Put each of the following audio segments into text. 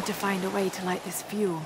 Need to find a way to light this fuel.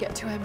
Get to him.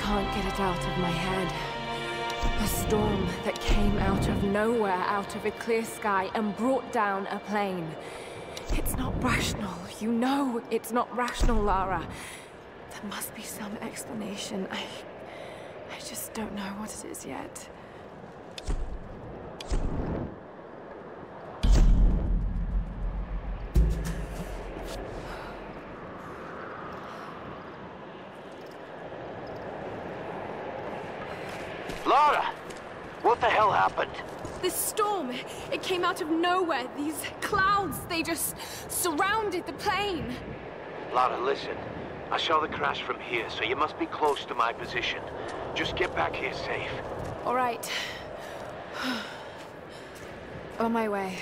Can't get it out of my head. A storm that came out of nowhere, out of a clear sky, and brought down a plane. It's not rational. You know it's not rational, Lara. There must be some explanation. I... I just don't know what it is yet. Lara! What the hell happened? This storm, it came out of nowhere. These clouds, they just surrounded the plane. Lara, listen. I saw the crash from here, so you must be close to my position. Just get back here safe. All right. On my way.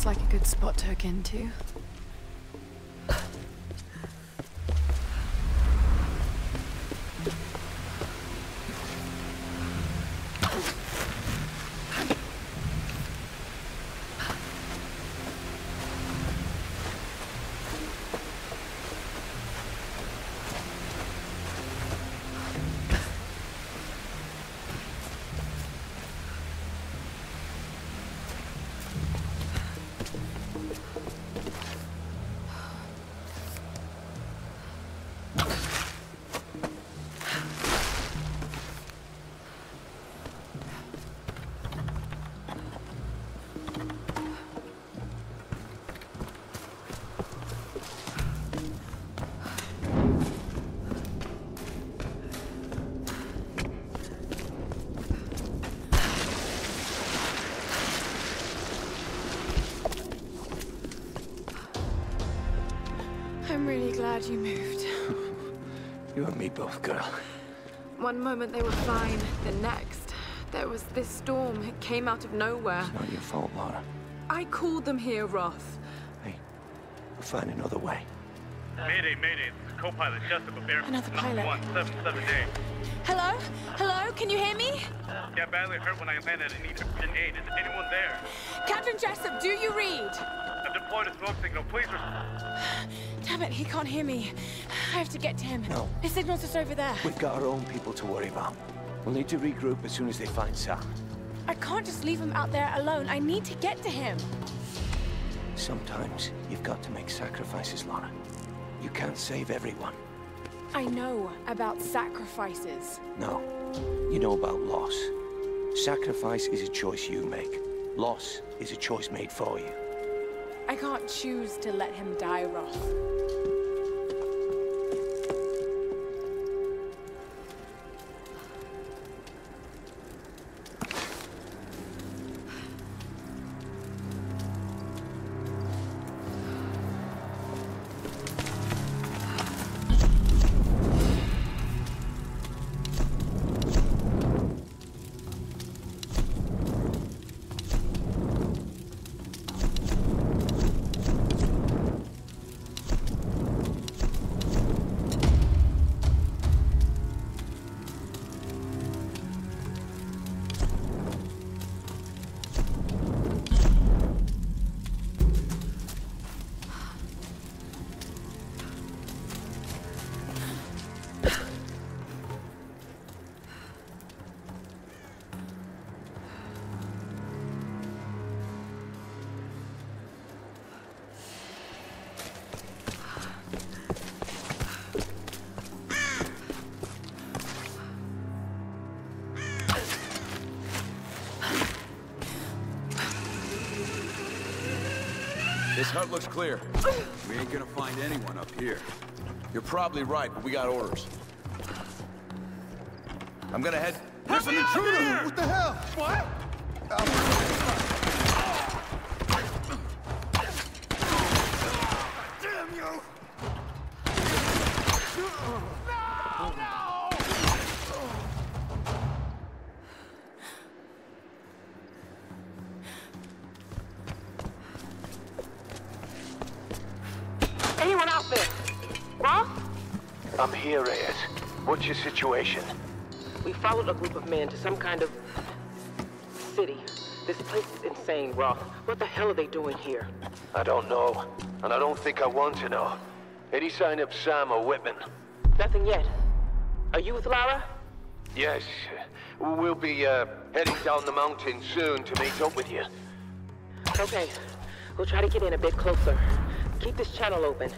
Looks like a good spot to hook into. Glad you moved. You and me both, girl. One moment they were fine, the next, there was this storm. It came out of nowhere. It's not your fault, Lara. I called them here, Roth. Hey, we'll find another way. Mayday, mayday. This is co-pilot Jessup of Air Another pilot. 177A. Hello? Hello? Can you hear me? Got badly hurt when I landed and need urgent aid. Is anyone there? Captain Jessup, do you read? I've deployed a smoke signal. Please res- Damn it, he can't hear me. I have to get to him. No. His signal's just over there. We've got our own people to worry about. We'll need to regroup as soon as they find Sam. I can't just leave him out there alone. I need to get to him. Sometimes you've got to make sacrifices, Lara. You can't save everyone. I know about sacrifices. No. You know about loss. Sacrifice is a choice you make. Loss is a choice made for you. I can't choose to let him die, Roth. Hut looks clear. We ain't gonna find anyone up here. You're probably right, but we got orders. I'm gonna head... There's an intruder! What the hell? What? Damn I'm here, Reyes. What's your situation? We followed a group of men to some kind of city. This place is insane, Roth. What the hell are they doing here? I don't know, and I don't think I want to know. Any sign of Sam or Whitman? Nothing yet. Are you with Lara? Yes. We'll be, uh, heading down the mountain soon to meet up with you. Okay. We'll try to get in a bit closer. Keep this channel open.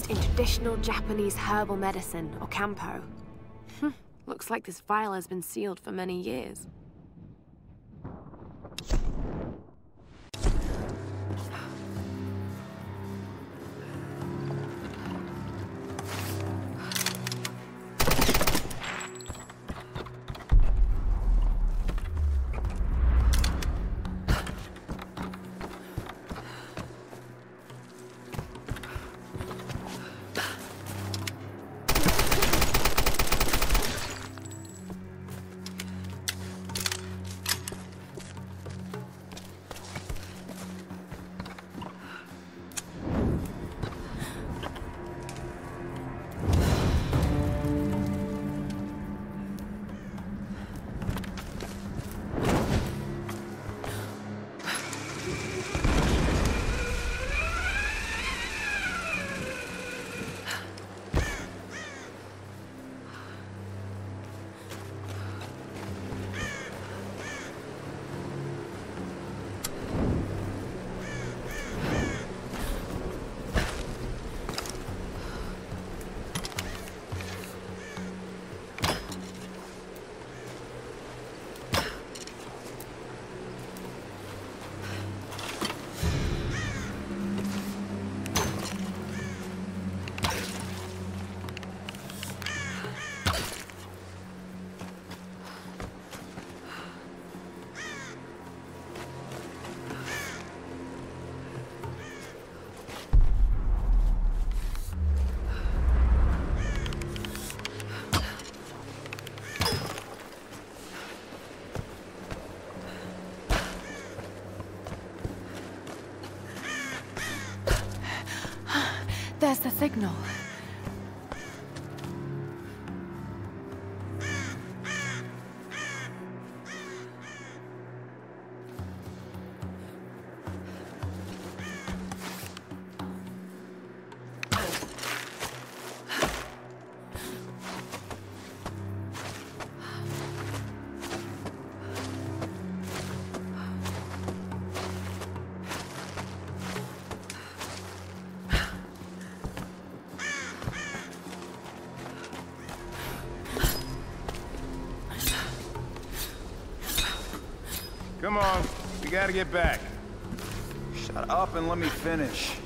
Used in traditional Japanese herbal medicine, or kampo. Looks like this vial has been sealed for many years. Signal. Come on, we gotta get back. Shut up and let me finish.